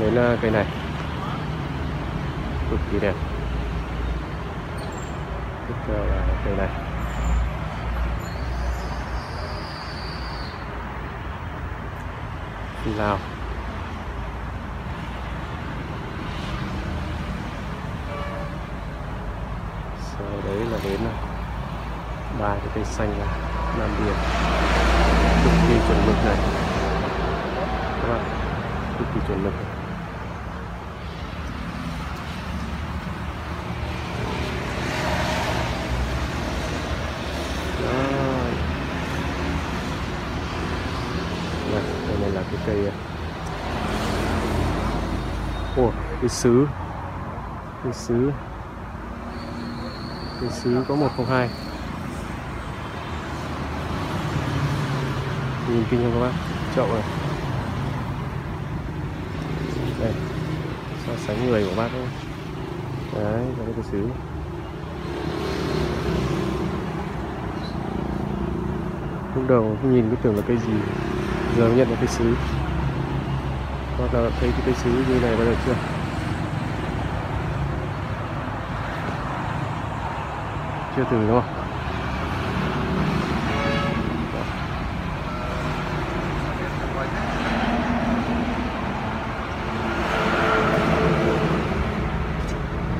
đến ờ, cây này. Cực kỳ đẹp. Tiếp theo là cây này. Lào. Sau đấy là đến ờ, ba cái cây xanh là nam điền cực kỳ chuẩn mực này. Các bạn, cực kỳ chuẩn mực. này. Đó. Đây, này là cái cây à. Ồ, cây sứ Cây sứ Cây sứ có 102 Nhìn kinh không các bác? Chậu này. Đây So sánh người của bác thôi Đấy, đây là cây sứ lúc đầu nhìn cứ tưởng là cây gì giờ mới nhận được cây sứ hoặc là thấy cái cây sứ như này bao giờ chưa? Chưa thử đúng không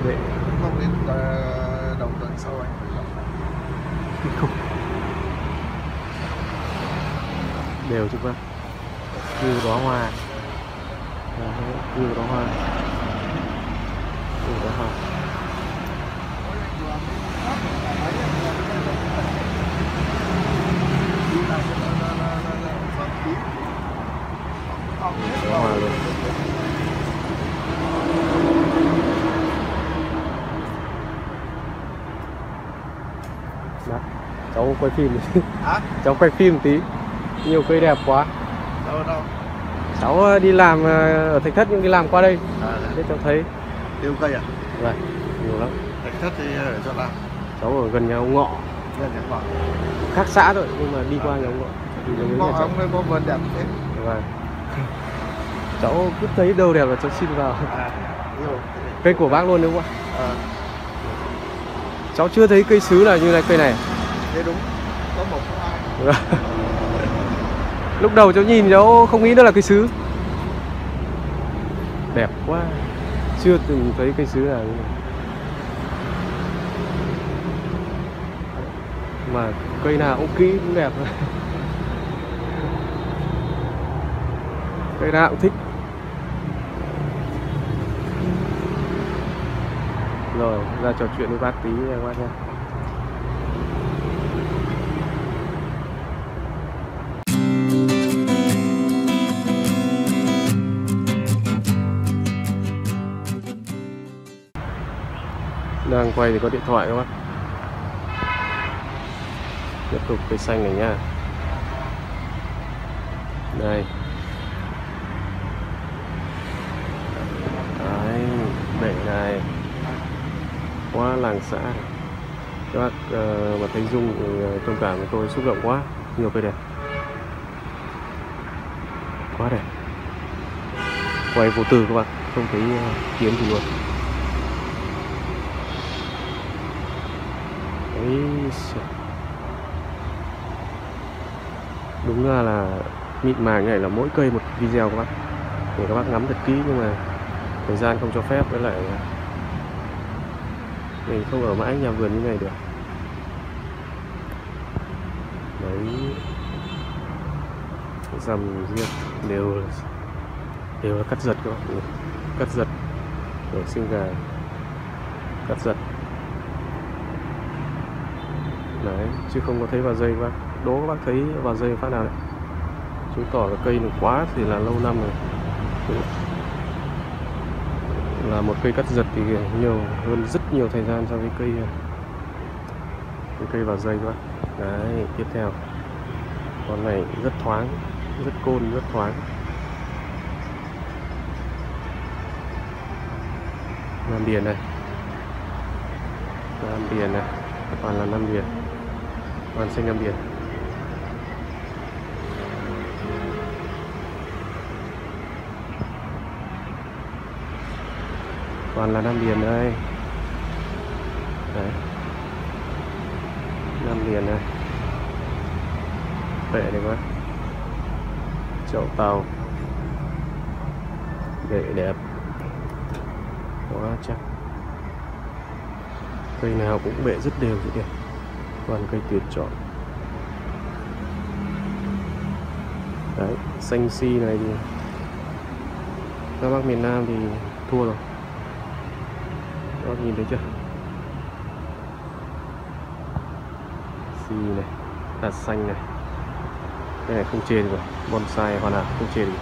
Đấy, không đến ờ, đầu tuần sau anh phải gặp không đều chứ bác như đóa hoa. Như đóa hoa. Như đóa hoa. Đóa hoa luôn. Đó, cháu quay phim hả? Cháu quay phim tí. Nhiều cây đẹp quá đâu đâu? Cháu ờ, đi làm ờ, ở thạch thất nhưng đi làm qua đây à, để cháu thấy. Tiêu cây à? Này nhiều lắm. Thạch thất thì ở chỗ nào? Cháu ở gần nhà ông ngọ. Gần nhà ngõ khác xã thôi nhưng mà đi qua nhà ông ngọ. Ngõ cháu. ông ấy có vườn đẹp thế. Vâng. Cháu cứ thấy đâu đẹp là cháu xin vào. À nhiều cây của bác luôn đúng không ạ? À, cháu chưa thấy cây sứ là như này cây này. Thế đúng. Có một có hai lúc đầu cháu nhìn cháu không nghĩ đó là cây sứ đẹp quá. Chưa từng thấy cây sứ nào mà cây nào cũng kỹ, cũng đẹp. Cây nào cũng thích. Rồi, ra trò chuyện với bác tí nha các bác nha. Đang quay thì có điện thoại các bác tiếp tục cây xanh này nha. Đây. Đấy bể này. Quá làng xã. Các bác ờ, mà thấy dung thì ờ, thông cảm với tôi xúc động quá. Nhiều cây đẹp. Quá đẹp. Quay vô tư các bạn không thấy ờ, kiến gì luôn. Ấy đúng ra là mịn màng này là mỗi cây một video các bác. Để các bác ngắm thật kỹ nhưng mà thời gian không cho phép, với lại mình không ở mãi nhà vườn như này được. Đấy. Dầm riêng đều là- đều là cắt giật các bạn cắt giật, để sinh gà cắt giật đấy, chứ không có thấy vào dây bác đố các bác thấy vào dây phát nào đấy. Chứng tỏ là cây này quá thì là lâu năm rồi. Là một cây cắt giật thì nhiều, hơn rất nhiều thời gian so với cây, cái cây vào dây các bác đấy, tiếp theo. Con này rất thoáng, rất côn, rất thoáng. Nam điền này nam điền này, toàn là nam điền toàn xanh nam biển, toàn là Nam Điền đây. Đấy. Nam Điền này bệ này quá. Chậu tàu. Bệ đẹp. Quá chắc. Cây nào cũng bệ rất đều rất đẹp toàn cây tuyệt chọn. Đấy xanh si này thì các bác miền Nam thì thua rồi. Các bác nhìn thấy chưa? Si này à, hạt xanh này. Cái này không chê được rồi. Bonsai hoàn hảo, không chê được.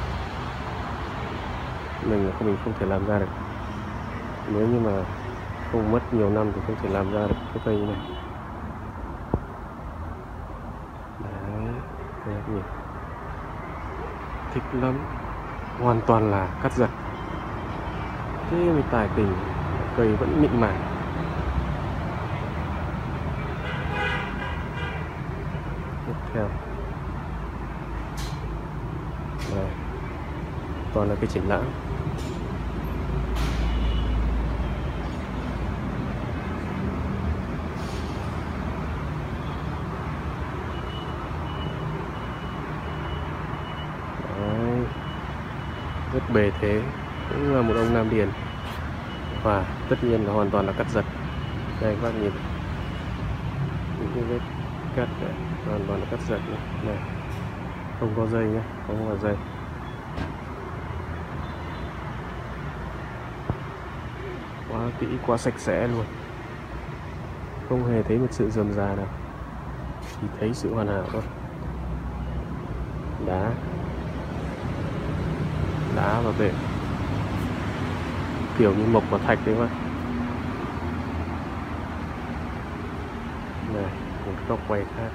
Mình không mình không thể làm ra được. Nếu như mà không mất nhiều năm thì không thể làm ra được cái cây như này đấy các nhìn. Thích lắm. Hoàn toàn là cắt giật. Thế mình tài tình, cây vẫn mịn màng. Tiếp theo. Đây. Toàn là cái triển lãm. Bề thế. Cũng là một ông Nam Điền. Và tất nhiên là hoàn toàn là cắt giật. Đây các bạn nhìn. Những cái vết cắt này, hoàn toàn là cắt giật này, này. không có dây nhé không có dây. Quá kỹ quá sạch sẽ luôn. Không hề thấy một sự rườm rà nào. Chỉ thấy sự hoàn hảo thôi. Đá đá và bể. Kiểu như mộc và thạch đấy mà. Này, một góc quay khác.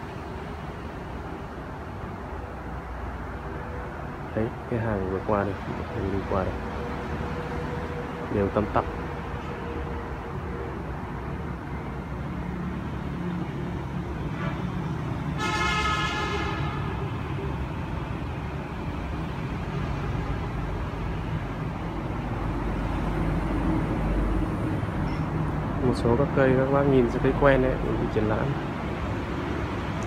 Đấy, cái hàng vừa qua đây hàng đi qua đây. Đều tăm tắp. Số các cây, các bác nhìn sẽ thấy quen đấy mình đi triển lãm.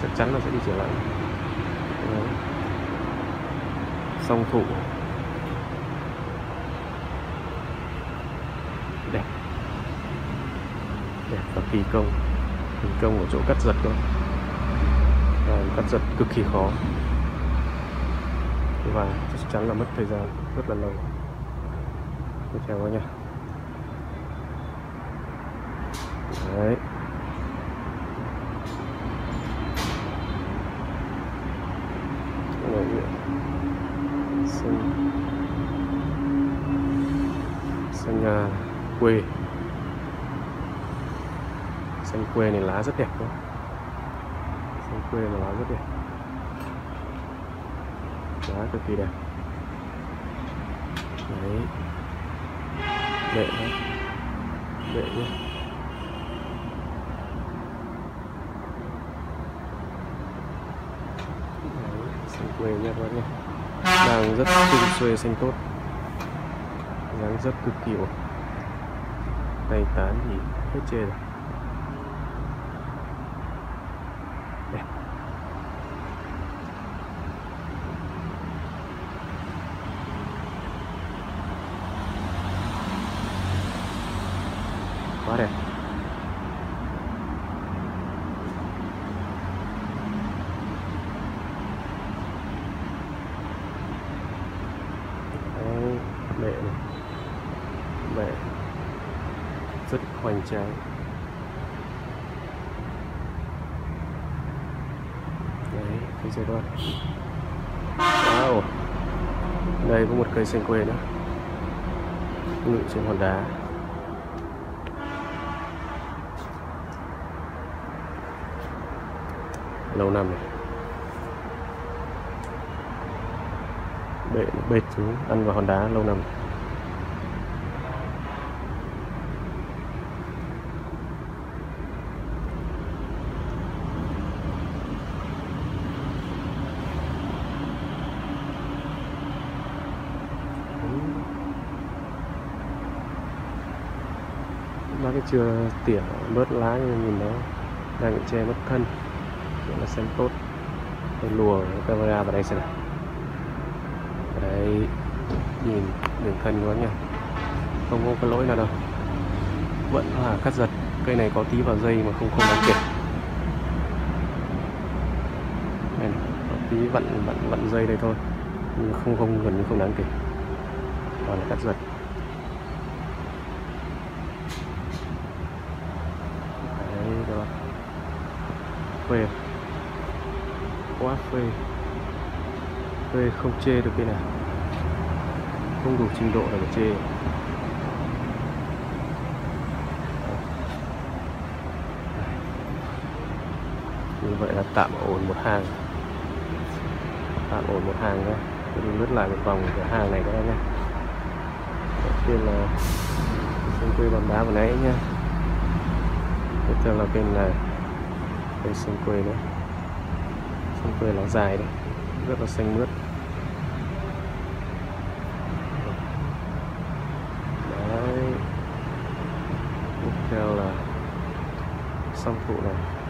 Chắc chắn là sẽ đi triển lãm. Đấy. song thủ. Đẹp. Đẹp và kỳ công. Kỳ công ở chỗ cắt giật thôi và cắt giật cực kỳ khó. Và chắc chắn là mất thời gian rất là lâu. Tiếp theo quá nha đấy. Xanh xanh à, quê. Xanh quê này lá rất đẹp quá. Xanh quê mà lá rất đẹp. Lá cực kỳ đẹp. Đấy. Đệ đấy đệ nhé xanh nha các bạn nhé. Đang rất xung xuê xanh tốt. Dáng dấp cực kỳ ổn. Tay tán thì hết chê rồi đẹp quá đẹp Đấy, bệ này bệ rất hoành tráng. Đấy thấy chưa các bạn wow. Đây có một cây xanh quê nữa. Ngự trên hòn đá. Lâu năm này bệ bệt xuống ăn vào hòn đá lâu năm. lá cái chưa tỉa bớt lá nhưng nhìn nó đang bị che mất thân. Vậy là xem tốt. Tôi lùa camera vào đây xem nào. Đấy nhìn đường thân quá nha không có cái lỗi nào đâu. Vẫn là cắt giật. Cây này có tí vào dây mà không không đáng kể. Này, có tí vặn vặn vặn dây đây thôi. Nhưng không không gần như không đáng kể. Toàn là cắt giật đấy các bạn phê. Quá phê. Phê không chê được cái này. Không đủ trình độ để mà chê. Như vậy là tạm ổn một hàng. Tạm ổn một hàng nhé tôi lướt lại một vòng cái hàng này các em nhé. Đầu tiên là sân quê bầm đá vừa nãy nhé. tiếp theo là bên này cây sân quê nữa sân quê nó dài đấy, rất là xanh mướt. Đấy. Tiếp theo là song phụ này.